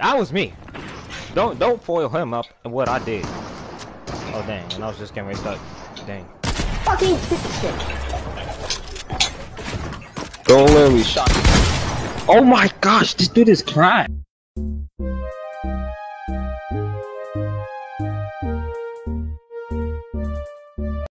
that was me. Don't don't foil him up and what I did. Oh dang, and I was just getting stuck. Dang. Fucking shit. Don't let me shot. Oh my gosh, this dude is crying.